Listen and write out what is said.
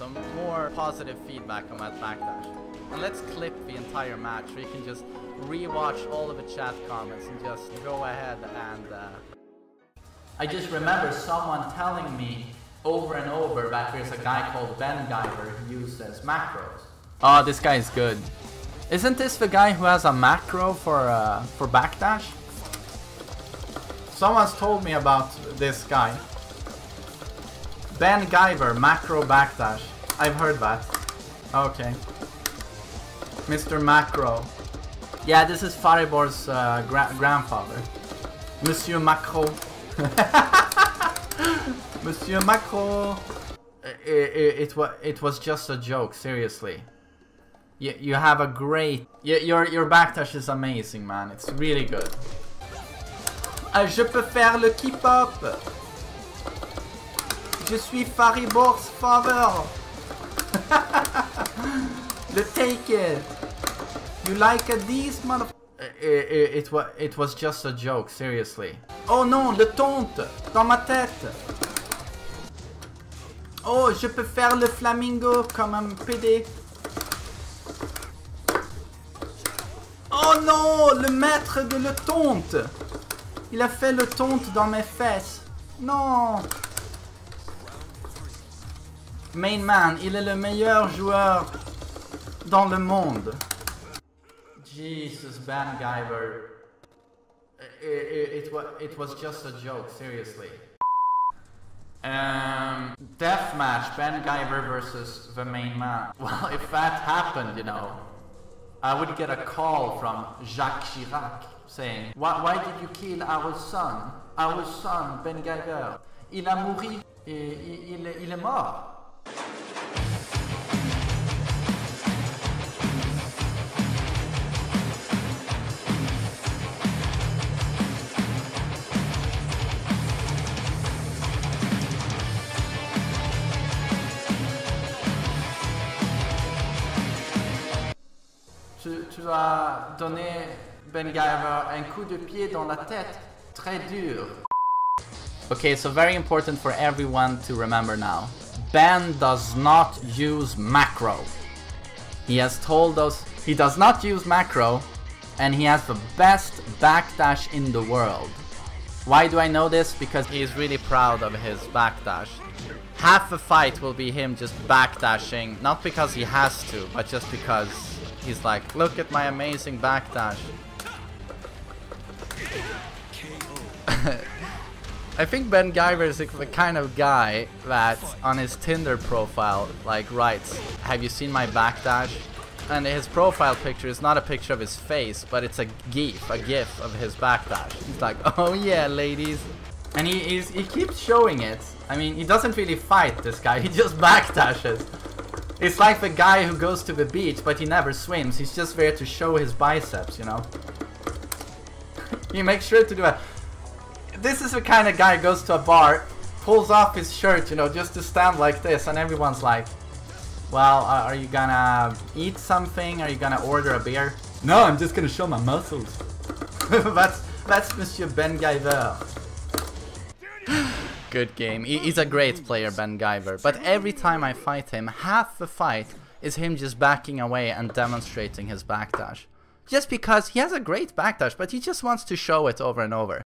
Some more positive feedback on that backdash. And let's clip the entire match so you can just rewatch all of the chat comments and just go ahead and uh... I just remember someone telling me over and over that there's a guy called Ben Gyver who uses macros. Oh, this guy is good. Isn't this the guy who has a macro for uh, for backdash? Someone's told me about this guy. Ben Gyver, macro backdash. I've heard that. Okay. Mr. Macro. Yeah, this is Faribor's uh, gra grandfather. Monsieur Macro. Monsieur Macro. It, it, it, it was just a joke, seriously. You, you have a great... your, your backdash is amazing, man. It's really good. Ah, je peux faire le keep-up. Je suis Faribor's father. the take it. You like these mother... It, it, it was just a joke, seriously. Oh non, le tonte dans ma tête. Oh, je peux faire le flamingo comme un PD. Oh non, le maître de le tonte. Il a fait le tonte dans mes fesses. Non. Main man, il est le meilleur joueur dans le monde. Jesus, Ben Gyver. It, it, it, was just a joke, seriously. Um, deathmatch, Ben Gyver versus the main man. Well, if that happened, you know, I would get a call from Jacques Chirac saying, why, why did you kill our son? Our son, Ben Gyver. Il a mouru, il, il, il est mort. Tu, tu as donné Ben Gyver un coup de pied dans la tête, très dur. Okay, so very important for everyone to remember now. Ben does not use macro. He has told us he does not use macro and he has the best backdash in the world. Why do I know this? Because he is really proud of his backdash. Half the fight will be him just backdashing, not because he has to, but just because he's like, look at my amazing backdash. I think Ben Gyver is the kind of guy that on his Tinder profile like writes, have you seen my backdash? And his profile picture is not a picture of his face, but it's a gif, a gif of his backdash. He's like, oh yeah, ladies. And he, he keeps showing it. I mean, he doesn't really fight, this guy. He just backdashes. It's like the guy who goes to the beach, but he never swims. He's just there to show his biceps, you know? he makes sure to do it. This is the kind of guy who goes to a bar, pulls off his shirt, you know, just to stand like this, and everyone's like, well, uh, are you gonna eat something? Are you gonna order a beer? No, I'm just gonna show my muscles. that's, that's Monsieur Ben Gyver. Good game. He, he's a great player, Ben Gyver. But every time I fight him, half the fight is him just backing away and demonstrating his backdash. Just because he has a great backdash, but he just wants to show it over and over.